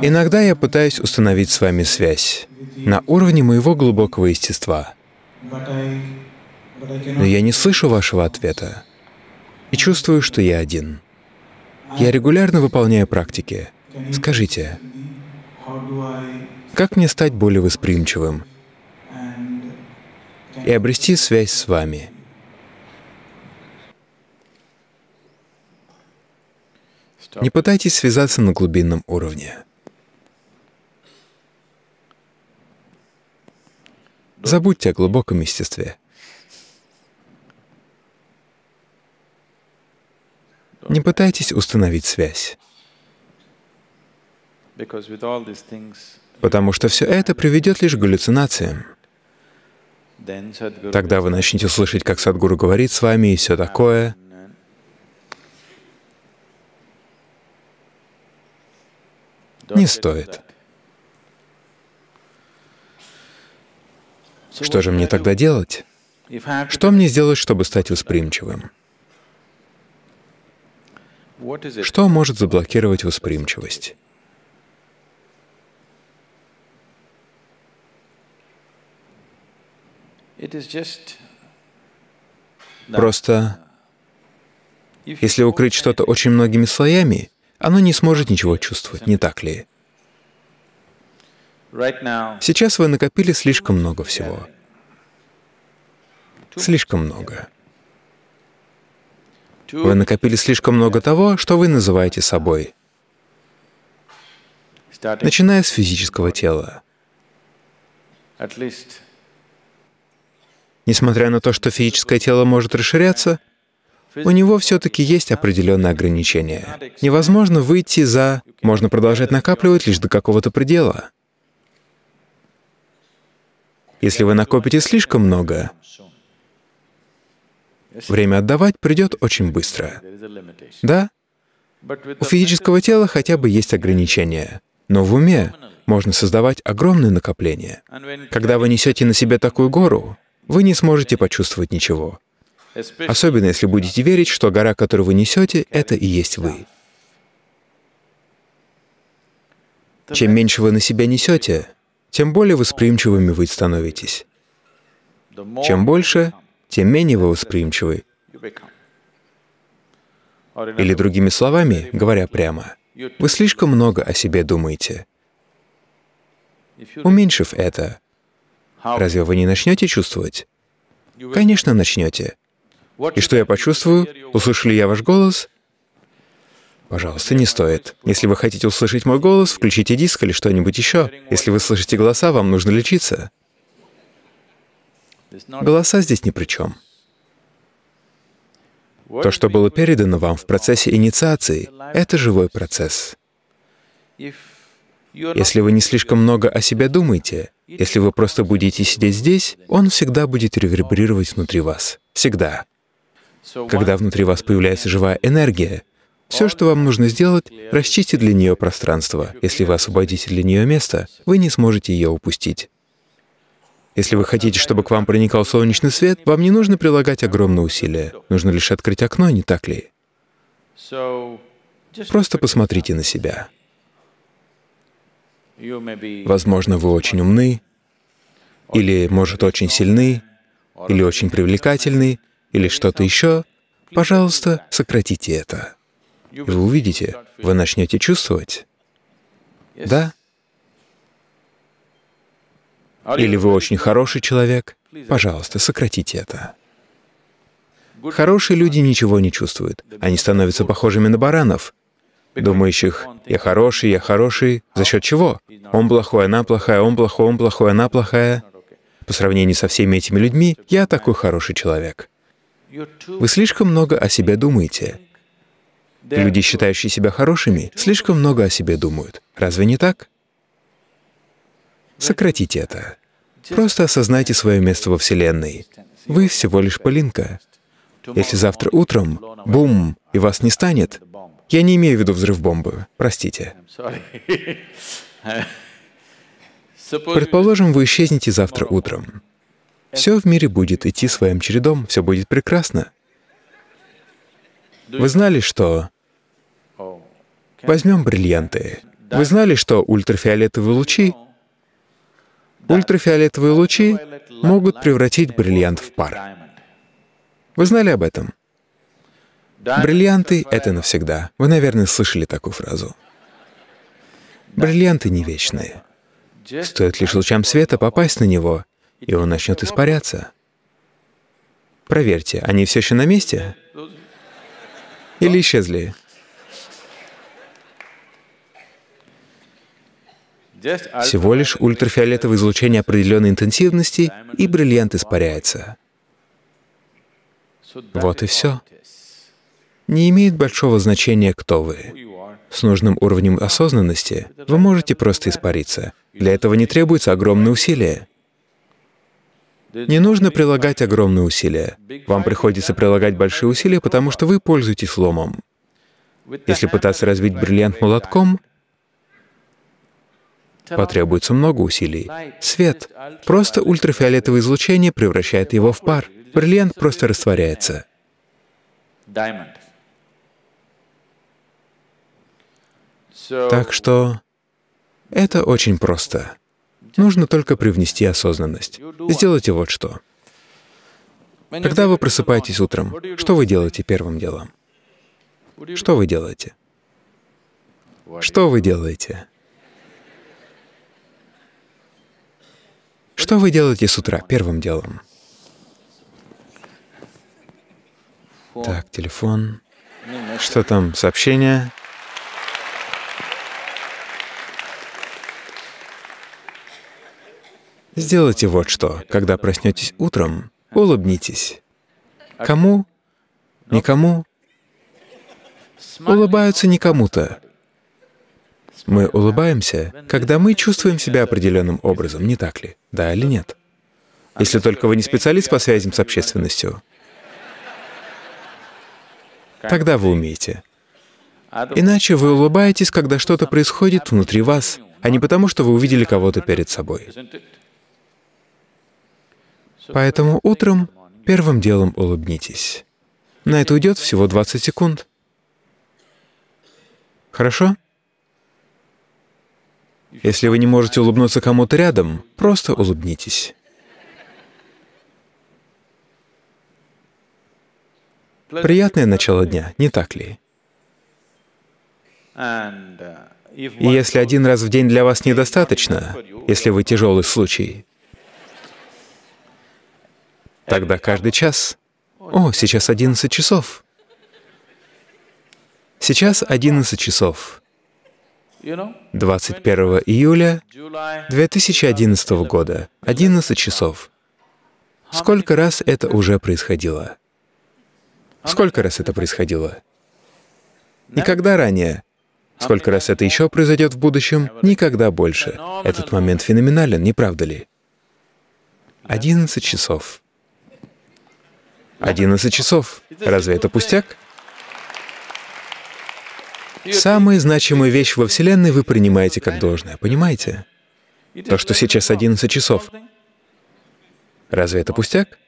Иногда я пытаюсь установить с вами связь на уровне моего глубокого естества, но я не слышу вашего ответа и чувствую, что я один. Я регулярно выполняю практики. Скажите, как мне стать более восприимчивым и обрести связь с вами? Не пытайтесь связаться на глубинном уровне. Забудьте о глубоком естестве. Не пытайтесь установить связь, потому что все это приведет лишь к галлюцинациям. Тогда вы начнете слышать, как Садгуру говорит с вами и все такое. Не стоит. Что же мне тогда делать? Что мне сделать, чтобы стать восприимчивым? Что может заблокировать восприимчивость? Просто, если укрыть что-то очень многими слоями, оно не сможет ничего чувствовать, не так ли? Сейчас вы накопили слишком много всего. Слишком много. Вы накопили слишком много того, что вы называете собой, начиная с физического тела. Несмотря на то, что физическое тело может расширяться, у него все-таки есть определенные ограничения. Невозможно выйти за... Можно продолжать накапливать лишь до какого-то предела. Если вы накопите слишком много, время отдавать придет очень быстро. Да, у физического тела хотя бы есть ограничения, но в уме можно создавать огромные накопления. Когда вы несете на себе такую гору, вы не сможете почувствовать ничего. Особенно если будете верить, что гора, которую вы несете, это и есть вы. Чем меньше вы на себя несете, тем более восприимчивыми вы становитесь. Чем больше, тем менее вы восприимчивы. Или другими словами, говоря прямо, вы слишком много о себе думаете. Уменьшив это, разве вы не начнете чувствовать? Конечно, начнете. И что я почувствую? Услышу ли я ваш голос? Пожалуйста, не стоит. Если вы хотите услышать мой голос, включите диск или что-нибудь еще. Если вы слышите голоса, вам нужно лечиться. Голоса здесь ни при чем. То, что было передано вам в процессе инициации, это живой процесс. Если вы не слишком много о себе думаете, если вы просто будете сидеть здесь, он всегда будет реверберировать внутри вас. Всегда. Когда внутри вас появляется живая энергия, все, что вам нужно сделать, расчистить для нее пространство. Если вы освободите для нее место, вы не сможете ее упустить. Если вы хотите, чтобы к вам проникал солнечный свет, вам не нужно прилагать огромные усилия. Нужно лишь открыть окно, не так ли? Просто посмотрите на себя. Возможно, вы очень умны, или, может, очень сильны, или очень привлекательны, или что-то еще. Пожалуйста, сократите это. И вы увидите, вы начнете чувствовать. Да? Или вы очень хороший человек. Пожалуйста, сократите это. Хорошие люди ничего не чувствуют. Они становятся похожими на баранов, думающих, «Я хороший, я хороший». За счет чего? Он плохой, она плохая, он плохой, он плохой, она плохая. По сравнению со всеми этими людьми, я такой хороший человек. Вы слишком много о себе думаете. Люди, считающие себя хорошими, слишком много о себе думают. Разве не так? Сократите это. Просто осознайте свое место во Вселенной. Вы всего лишь пылинка. Если завтра утром, бум, и вас не станет, я не имею в виду взрыв бомбы, простите. Предположим, вы исчезнете завтра утром. Все в мире будет идти своим чередом, все будет прекрасно. Вы знали, что... Возьмем бриллианты. Вы знали, что ультрафиолетовые лучи, ультрафиолетовые лучи могут превратить бриллиант в пар? Вы знали об этом? Бриллианты — это навсегда. Вы, наверное, слышали такую фразу. Бриллианты не вечные. Стоит лишь лучам света попасть на него, и он начнет испаряться. Проверьте, они все еще на месте? Или исчезли? Всего лишь ультрафиолетовое излучение определенной интенсивности, и бриллиант испаряется. Вот и все. Не имеет большого значения, кто вы. С нужным уровнем осознанности вы можете просто испариться. Для этого не требуется огромные усилия. Не нужно прилагать огромные усилия. Вам приходится прилагать большие усилия, потому что вы пользуетесь ломом. Если пытаться разбить бриллиант молотком, потребуется много усилий. Свет, просто ультрафиолетовое излучение превращает его в пар. Бриллиант просто растворяется. Так что это очень просто. Нужно только привнести осознанность. Сделайте вот что. Когда вы просыпаетесь утром, что вы делаете первым делом? Что вы делаете? Что вы делаете? Что вы делаете с утра первым делом? Так, телефон. Что там, сообщение? Сделайте вот что. Когда проснетесь утром, улыбнитесь. Кому? Никому? Улыбаются никому-то. Мы улыбаемся, когда мы чувствуем себя определенным образом, не так ли? Да или нет? Если только вы не специалист по связям с общественностью, тогда вы умеете. Иначе вы улыбаетесь, когда что-то происходит внутри вас, а не потому, что вы увидели кого-то перед собой. Поэтому утром первым делом улыбнитесь. На это уйдет всего 20 секунд. Хорошо? Если вы не можете улыбнуться кому-то рядом, просто улыбнитесь. Приятное начало дня, не так ли? И если один раз в день для вас недостаточно, если вы тяжелый случай, Тогда каждый час. О, сейчас 11 часов. Сейчас 11 часов. 21 июля 2011 года, 11 часов. Сколько раз это уже происходило? Сколько раз это происходило? Никогда ранее. Сколько раз это еще произойдет в будущем? Никогда больше. Этот момент феноменален, не правда ли? 11 часов. 11 часов. Разве это пустяк? Самая значимая вещь во Вселенной вы принимаете как должное, понимаете? То, что сейчас 11 часов. Разве это пустяк?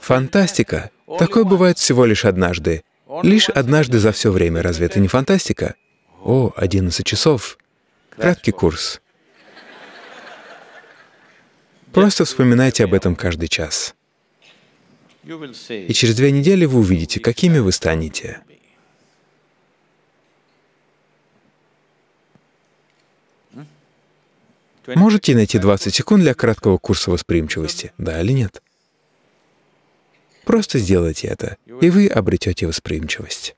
Фантастика. Такое бывает всего лишь однажды. Лишь однажды за все время. Разве это не фантастика? О, 11 часов. Краткий курс. Просто вспоминайте об этом каждый час. И через две недели вы увидите, какими вы станете. Можете найти 20 секунд для краткого курса восприимчивости, да или нет? Просто сделайте это, и вы обретете восприимчивость.